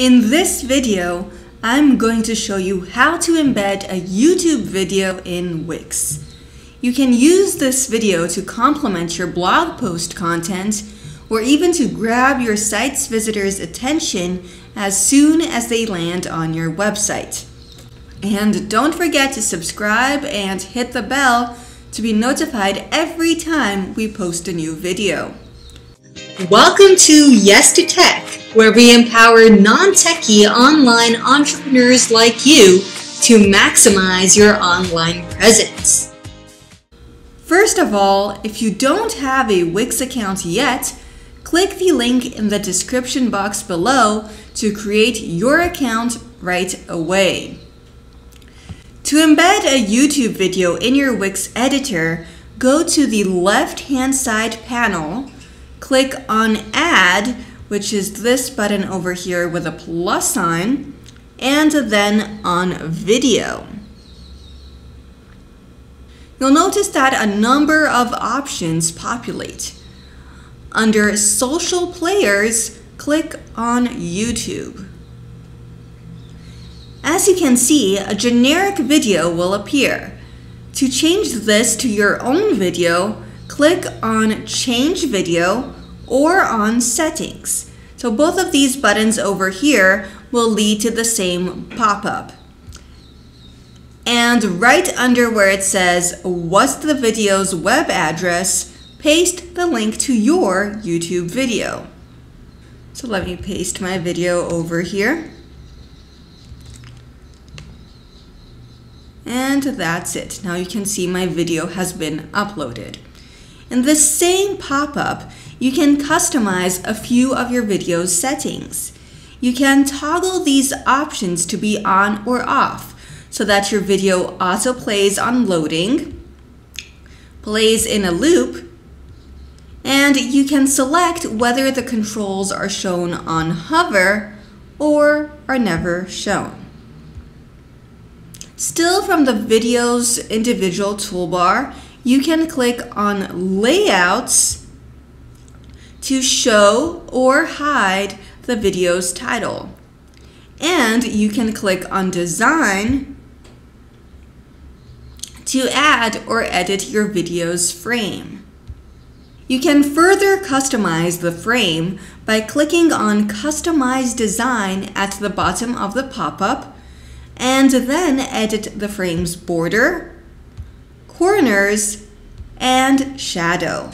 In this video, I'm going to show you how to embed a YouTube video in Wix. You can use this video to complement your blog post content or even to grab your site's visitors' attention as soon as they land on your website. And don't forget to subscribe and hit the bell to be notified every time we post a new video. Welcome to Yes to Tech, where we empower non-techie online entrepreneurs like you to maximize your online presence. First of all, if you don't have a Wix account yet, click the link in the description box below to create your account right away. To embed a YouTube video in your Wix editor, go to the left-hand side panel click on Add, which is this button over here with a plus sign, and then on Video. You'll notice that a number of options populate. Under Social Players, click on YouTube. As you can see, a generic video will appear. To change this to your own video, click on Change Video or on Settings. So both of these buttons over here will lead to the same pop-up. And right under where it says, what's the video's web address, paste the link to your YouTube video. So let me paste my video over here. And that's it. Now you can see my video has been uploaded. In the same pop-up, you can customize a few of your video's settings. You can toggle these options to be on or off so that your video auto plays on loading, plays in a loop, and you can select whether the controls are shown on hover or are never shown. Still from the video's individual toolbar, you can click on Layouts to show or hide the video's title. And you can click on Design to add or edit your video's frame. You can further customize the frame by clicking on Customize Design at the bottom of the pop-up and then edit the frame's border, corners, and shadow.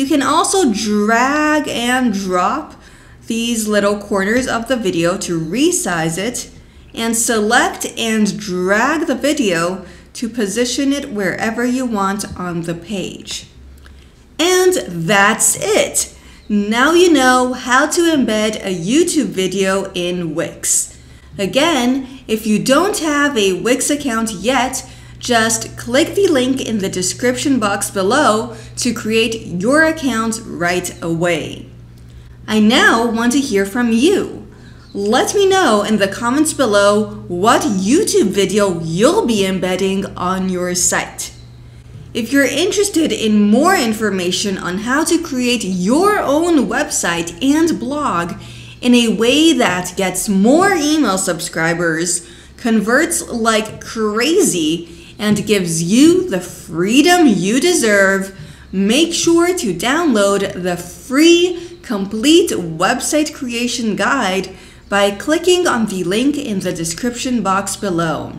You can also drag and drop these little corners of the video to resize it and select and drag the video to position it wherever you want on the page. And that's it. Now you know how to embed a YouTube video in Wix. Again, if you don't have a Wix account yet, just click the link in the description box below to create your account right away. I now want to hear from you. Let me know in the comments below what YouTube video you'll be embedding on your site. If you're interested in more information on how to create your own website and blog in a way that gets more email subscribers, converts like crazy, and gives you the freedom you deserve, make sure to download the free complete website creation guide by clicking on the link in the description box below.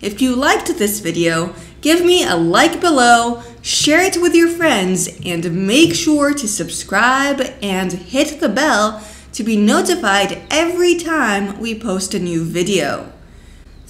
If you liked this video, give me a like below, share it with your friends, and make sure to subscribe and hit the bell to be notified every time we post a new video.